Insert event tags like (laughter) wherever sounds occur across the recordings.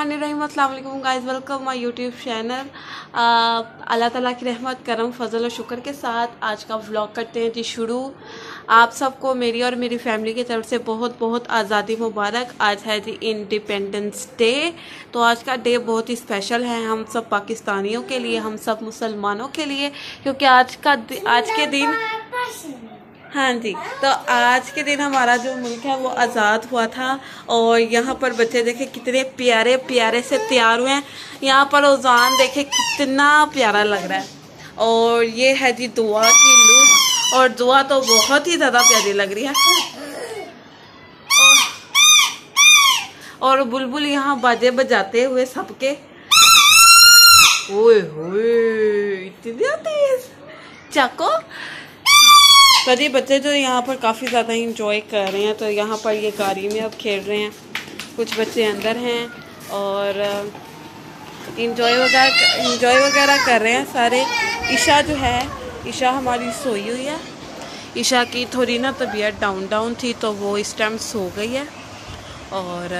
Allam guys welcome my YouTube channel अल्लाह ताला की रहमत, करम, फजल और शुक्र के साथ आज का व्लॉग करते हैं जी शुरू। आप सबको मेरी और मेरी फैमिली की तरफ़ से बहुत बहुत आज़ादी मुबारक। आज है जी इंडिपेंडेंस डे तो आज का डे बहुत ही स्पेशल है हम सब पाकिस्तानियों के लिए, हम सब मुसलमानों के लिए, क्योंकि आज का आज के दिन हाँ जी तो आज के दिन हमारा जो मुल्क है वो आज़ाद हुआ था और यहाँ पर बच्चे देखे कितने प्यारे प्यारे से तैयार हुए हैं। यहाँ पर ओजान देखे कितना प्यारा लग रहा है। और ये है जी दुआ की लू और दुआ तो बहुत ही ज़्यादा प्यारी लग रही है। और बुलबुल यहाँ बाजे बजाते हुए सबके। ओए होए, इतनी तेज। चाको तो ये बच्चे जो यहाँ पर काफ़ी ज़्यादा इंजॉय कर रहे हैं तो यहाँ पर ये गाड़ी में अब खेल रहे हैं। कुछ बच्चे अंदर हैं और इंजॉय वगैरह इंजॉय वगैरह कर रहे हैं सारे। ईशा जो है, ईशा हमारी सोई हुई है। ईशा की थोड़ी ना तबीयत डाउन डाउन थी तो वो इस टाइम सो गई है। और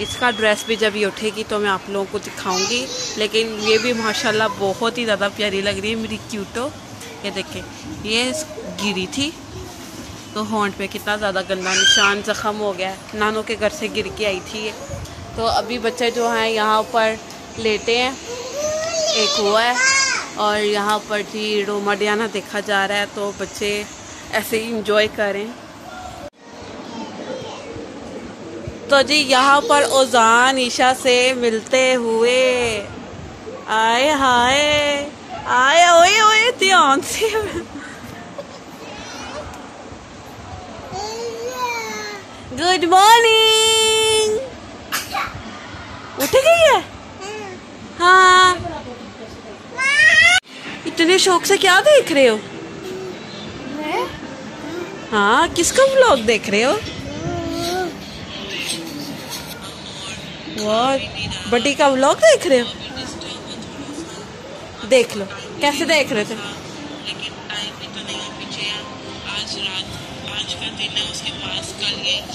इसका ड्रेस भी जब ये उठेगी तो मैं आप लोगों को दिखाऊँगी। लेकिन ये भी माशाल्लाह बहुत ही ज़्यादा प्यारी लग रही है मेरी क्यूटो ये देखें, ये गिरी थी। तो होंठ पे कितना ज़्यादा गंदा निशान ज़ख़म हो गया। है नानों के घर से गिर के आई थी ये। तो अभी बच्चे जो हैं, यहाँ पर लेटे हैं। एक हुआ है और यहाँ पर जी रोमा डियाना देखा जा रहा है तो बच्चे ऐसे ही इंजॉय करें। तो जी यहाँ पर ओजान ईशा से मिलते हुए आए, हाय, आए, ओए ओए ध्यान से। गुड मॉर्निंग उठ गई है? हाँ। इतने शौक से क्या देख रहे हो? हाँ किसका व्लॉग देख रहे हो? वो बड्डी का व्लॉग देख रहे हो? देख लो। कैसे देख रहे थे?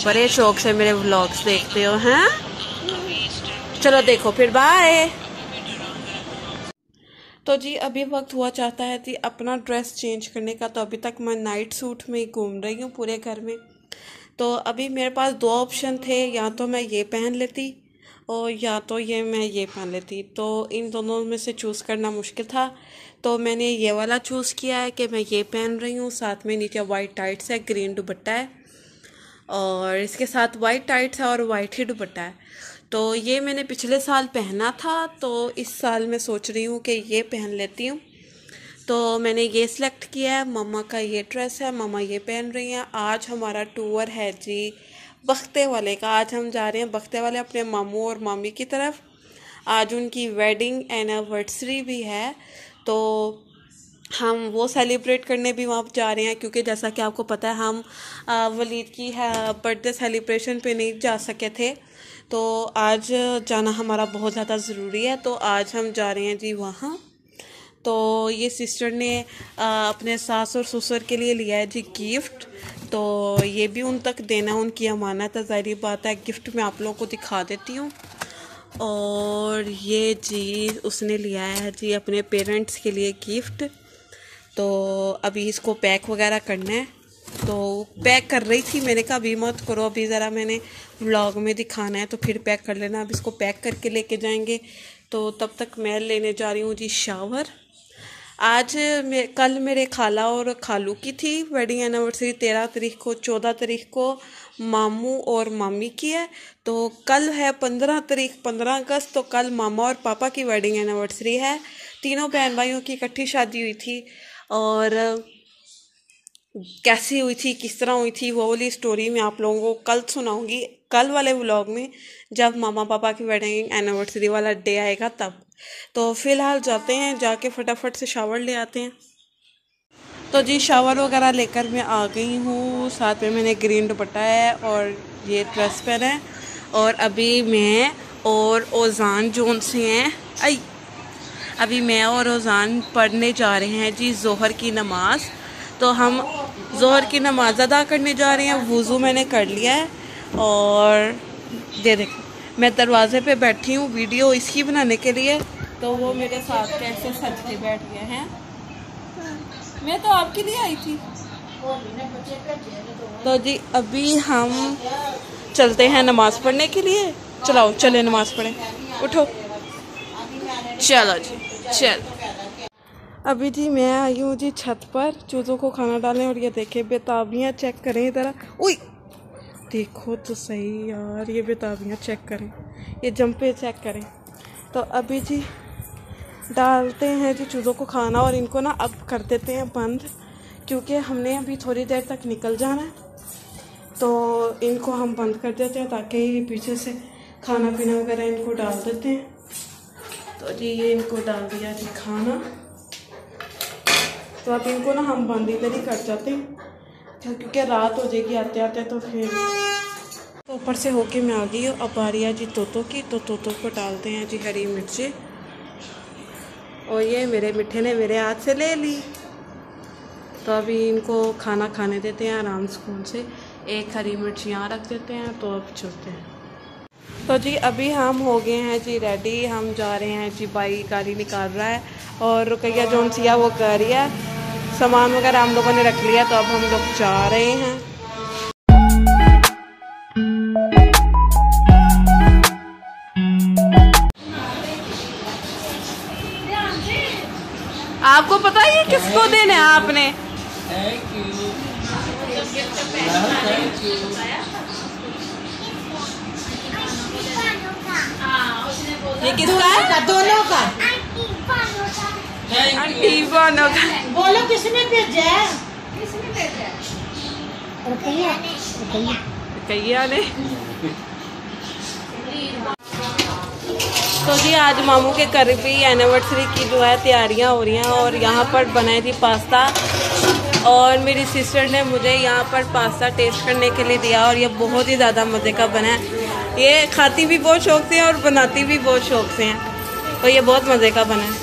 बड़े शौक से मेरे व्लॉग्स देखते हो हैं? चलो देखो फिर बाय तो जी अभी वक्त हुआ चाहता है जी अपना ड्रेस चेंज करने का तो अभी तक मैं नाइट सूट में ही घूम रही हूँ पूरे घर में। तो अभी मेरे पास दो ऑप्शन थे या तो मैं ये पहन लेती और या तो ये मैं ये पहन लेती। तो इन दोनों में से चूज़ करना मुश्किल था। तो मैंने ये वाला चूज़ किया है कि मैं ये पहन रही हूँ। साथ में नीचे वाइट टाइट्स है ग्रीन दुपट्टा है और इसके साथ वाइट टाइट्स है और वाइट ही दुपट्टा है। तो ये मैंने पिछले साल पहना था तो इस साल मैं सोच रही हूँ कि ये पहन लेती हूँ। तो मैंने ये सिलेक्ट किया है। मम्मा का ये ड्रेस है, मम्मा ये पहन रही हैं। आज हमारा टूर है जी बख्ते वाले का। आज हम जा रहे हैं बख्ते वाले अपने मामू और मामी की तरफ़। आज उनकी वेडिंग एनिवर्सरी भी है। तो हम वो सेलिब्रेट करने भी वहाँ जा रहे हैं, क्योंकि जैसा कि आपको पता है, हम वलीद की बर्थडे सेलिब्रेशन पे नहीं जा सके थे। तो आज जाना हमारा बहुत ज़्यादा ज़रूरी है तो आज हम जा रहे हैं जी वहाँ। तो ये सिस्टर ने अपने सास और ससुर के लिए लिया है जी गिफ्ट तो ये भी उन तक देना, उनकी अमानत है, ज़ाहरी बात है गिफ्ट मैं आप लोगों को दिखा देती हूँ। और ये जी उसने लिया है जी अपने पेरेंट्स के लिए गिफ्ट। तो अभी इसको पैक वगैरह करना है। तो पैक कर रही थी मैंने कहा, अभी मत करो, अभी ज़रा मैंने व्लॉग में दिखाना है तो फिर पैक कर लेना। अब इसको पैक करके लेके जाएँगे। तो तब तक मैं लेने जा रही हूँ जी शावर। आज मे, कल मेरे खाला और खालू की थी वेडिंग एनिवर्सरी तेरह तारीख को, चौदह तारीख को मामू और मामी की है। तो कल है पंद्रह तारीख, पंद्रह अगस्त तो कल मामा और पापा की वेडिंग एनिवर्सरी है। तीनों बहन भाइयों की इकट्ठी शादी हुई थी और कैसी हुई थी, किस तरह हुई थी, वो वाली स्टोरी मैं आप लोगों को कल सुनाऊँगी। कल वाले व्लॉग में जब मामा पापा की वेडिंग एनिवर्सरी वाला डे आएगा तब। तो फ़िलहाल जाते हैं, जाके फटाफट से शावर ले आते हैं। तो जी शावर वगैरह लेकर मैं आ गई हूँ। साथ में मैंने ग्रीन दुपट्टा है और ये ड्रेस पहना है। और अभी मैं और ओजान जोन से हैं। आई! अभी मैं और ओजान पढ़ने जा रहे हैं जी, जोहर की नमाज़। तो हम जोहर की नमाज़ अदा करने जा रहे हैं। वज़ू मैंने कर लिया है और ये देख मैं दरवाजे पे बैठी हूँ वीडियो इसकी बनाने के लिए तो वो मेरे साथ कैसे सच के बैठ गए हैं। मैं तो आपके लिए आई थी। तो जी, अभी हम चलते हैं नमाज़ पढ़ने के लिए। चलाओ, चले नमाज़ पढ़े। उठो। चलो जी, चल। अभी जी मैं आई हूँ जी छत पर, चूज़ों को खाना डालें और ये देखें, बेताबियाँ चेक करें इधर। उई! देखो तो सही यार, ये बेताबियाँ चेक करें, ये जंपे चेक करें। तो अभी जी डालते हैं जी चूज़ों को खाना और इनको ना अब कर देते हैं बंद, क्योंकि हमने अभी थोड़ी देर तक निकल जाना है। तो इनको हम बंद कर देते हैं ताकि पीछे से खाना पीना वगैरह इनको डाल देते हैं। तो जी ये इनको डाल दिया जी खाना। तो अब इनको ना हम बंद इधर ही कर जाते। हैं क्योंकि रात हो जाएगी आते आते तो फिर तो ऊपर से होके मैं आ गई हूँ। अब आ रही है जी तोतों की। तो तोतों को डालते हैं जी हरी मिर्ची। और ये मेरे मिठे ने मेरे हाथ से ले ली। तो अभी इनको खाना खाने देते हैं आराम सुकून से। एक हरी मिर्च यहाँ रख देते हैं तो अब चलते हैं। तो जी अभी हम हो गए हैं जी रेडी हम जा रहे हैं जी बाई गाड़ी निकाल रहा है। और रुकैया जोन सिया वो कर रही है। सामान वगैरह हम लोगों ने रख लिया तो अब हम लोग जा रहे हैं। आपको पता है किसको देने आपने? थैंक यू ये किसका है? दोनों का। आंटी बनो (laughs) बोलो किसने भेजा? है कैया ने। तो जी आज मामू के घर भी एनिवर्सरी की जो है तैयारियाँ हो रही हैं और यहाँ पर बनाई थी पास्ता। और मेरी सिस्टर ने मुझे यहाँ पर पास्ता टेस्ट करने के लिए दिया और ये बहुत ही ज़्यादा मज़े का बना है। ये खाती भी बहुत शौक से हैं और बनाती भी बहुत शौक से हैं। तो ये बहुत मज़े का बना है।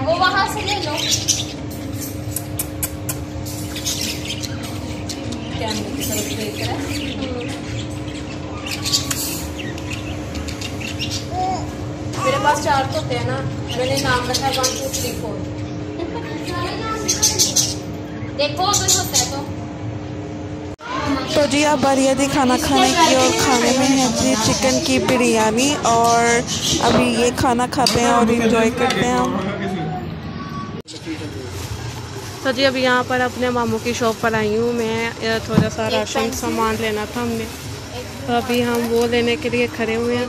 वो वहाँ से ले लो कैमरे की तरफ़ देख रहा मेरे पास चार तो थे ना मैंने नाम रखा वन टू थ्री फोर देखो अगर होता है तो तो जी आप बारी है खाना खाने की और खाने में है जी चिकन की बिरयानी और अभी ये खाना खाते हैं और इंजॉय करते हैं हम। तो जी अभी यहाँ पर अपने मामू की शॉप पर आई हूँ। मैं थोड़ा सा राशन सामान लेना था हमने। तो अभी हम वो लेने के लिए खड़े हुए हैं।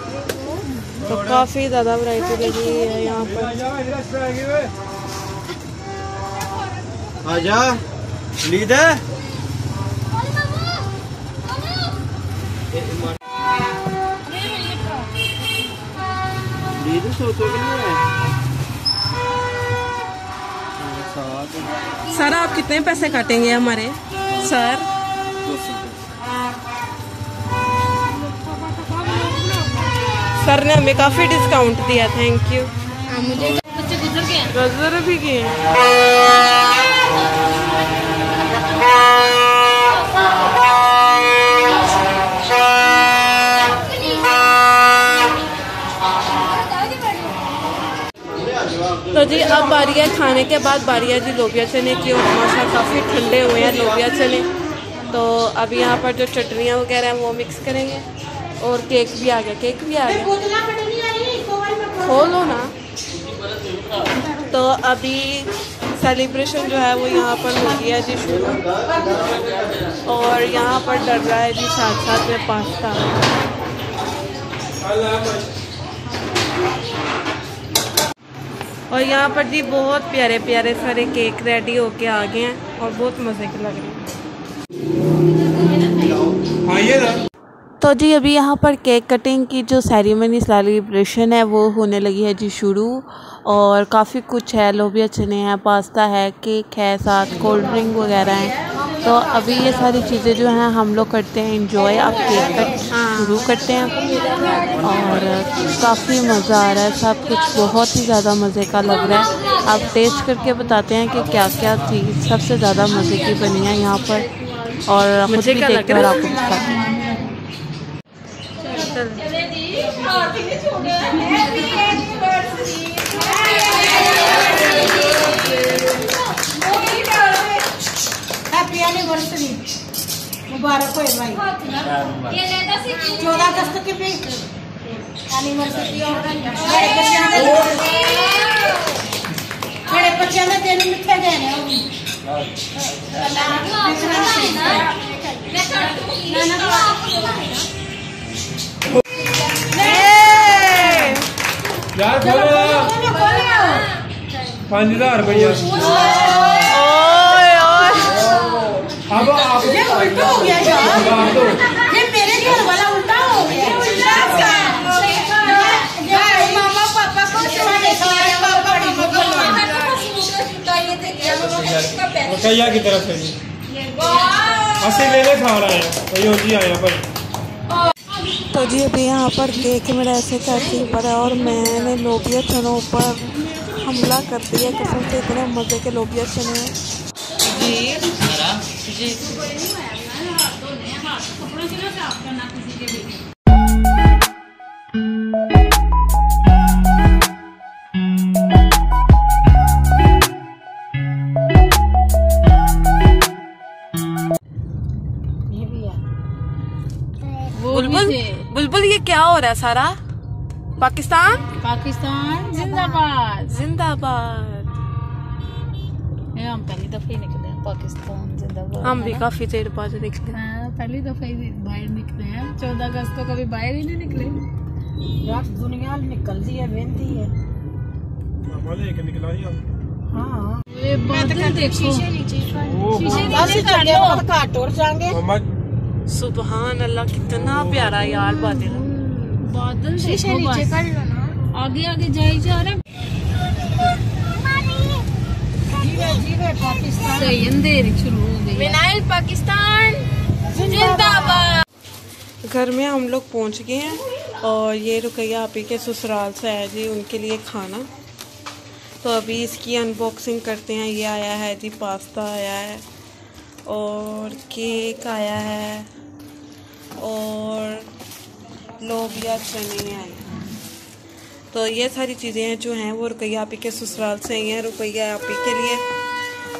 तो काफ़ी ज़्यादा वैरायटी लगी है यहाँ पर। आजा है? सर आप कितने पैसे काटेंगे हमारे? सर? सर ने हमें काफ़ी डिस्काउंट दिया थैंक यू मुझे बच्चे गुजर गए गुजर भी गए तो जी, अब बारी है खाने के बाद बारी है जी, लोबिया चने की और माशा काफ़ी ठंडे हुए हैं, लोबिया चने। तो अब यहाँ पर जो चटनियाँ वगैरह हैं, वो मिक्स करेंगे। और केक भी आ गया केक भी आ गया। खोलो ना। तो अभी सेलिब्रेशन जो है, वो यहाँ पर हो गया जी शुरू और यहाँ पर डर रहा है जी साथ साथ में पास्ता। और यहाँ पर जी बहुत प्यारे प्यारे सारे केक रेडी होके आ गए हैं और बहुत मज़े के लग रहे हैं। तो जी अभी यहाँ पर केक कटिंग की जो सेरेमनी सेलिब्रेशन है, वो होने लगी है जी शुरू। और काफ़ी कुछ है लोबिया चने हैं, पास्ता है, केक है, साथ कोल्ड ड्रिंक वगैरह हैं। तो अभी ये सारी चीज़ें जो हैं हम लोग करते हैं इंजॉय आप केक कट शुरू करते हैं। और काफ़ी मज़ा आ रहा है सब कुछ बहुत ही ज़्यादा मज़े का लग रहा है। आप टेस्ट करके बताते हैं कि क्या क्या चीज़ सबसे ज़्यादा मज़े की बनी है यहाँ पर। और मुझे भी देख कर आपको बताते हैं। हैप्पी एनिवर्सरी मुबारक हो भाई। चौदह अगस्त की भी एनिवर्सरी बड़े बड़े बच्चों ने दिन मिठे यार बोलो। रुपया। अब आप ये उल्टा हो गया यार ये मेरे घर वाला उल्टा हो गया। ये मामा पापा को तुम्हारे सारे पापा कहिया की तरफ़ से जी। ਅਸੀਂ लेने खा रहे हैं। वही हो जी आया भाई तो जी अभी यहाँ पर केक मेरा ऐसे ऊपर है और मैंने लोबिया चनों पर हमला कर दिया। कसम से इतने मज़े के लोबिया चने हैं। जी जी बुलबुल बुलबुल ये क्या हो रहा है सारा? पाकिस्तान? पाकिस्तान जिंदाबाद। जिंदाबाद। हम पहली दफे निकले। पाकिस्तान जिंदाबाद हम भी काफ़ी देर बाद निकले हाँ, पहली दफ़ा ही बाहर निकले हैं। चौदह अगस्त को कभी बाहर ही नहीं निकले। यार दुनिया निकलती है वेंदी है। लेके निकला ही हाँ। ये बादल देखो। जाएँगे। मम्मा सुबहान अल्लाह कितना प्यारा यार बादल। बादल देखो बस। आगे आगे जाए जा रहे पाकिस्तान। जिंदाबाद। घर में हम लोग पहुँच गए हैं और ये रुकैया आप ही के ससुराल से आया जी, उनके लिए खाना। तो अभी इसकी अनबॉक्सिंग करते हैं। ये आया है जी, पास्ता आया है और केक आया है और लोबिया चने आए हैं। तो ये सारी चीज़ें जो हैं, वो रुकैया आपी के ससुराल से आई हैं, रुकैया आपी के लिए।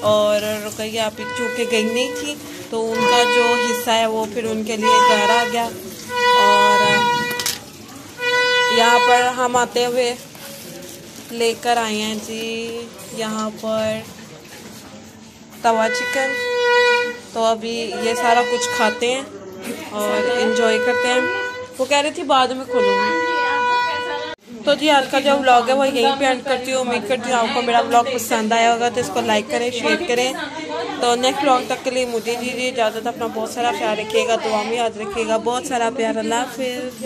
और रुकैया आपी चूँकि गई नहीं थी तो उनका जो हिस्सा है, वो फिर उनके लिए घर आ गया। और यहाँ पर हम आते हुए लेकर आए हैं जी, यहाँ पर तवा चिकन। तो अभी ये सारा कुछ खाते हैं और इन्जॉय करते हैं। वो कह रही थी, बाद में खोलूँगी। तो जी, आज का जो ब्लॉग है, वो यहीं पे एंड करती हूँ। उम्मीद करती हूँ आपको मेरा ब्लॉग पसंद आया होगा तो इसको लाइक करें शेयर करें। तो नेक्स्ट ब्लॉग तक के लिए मुझे दीजिए इजाज़त, अपना बहुत सारा प्यार रखिएगा, दुआ में याद रखिएगा। बहुत सारा प्यार, अल्लाह हाफिज़।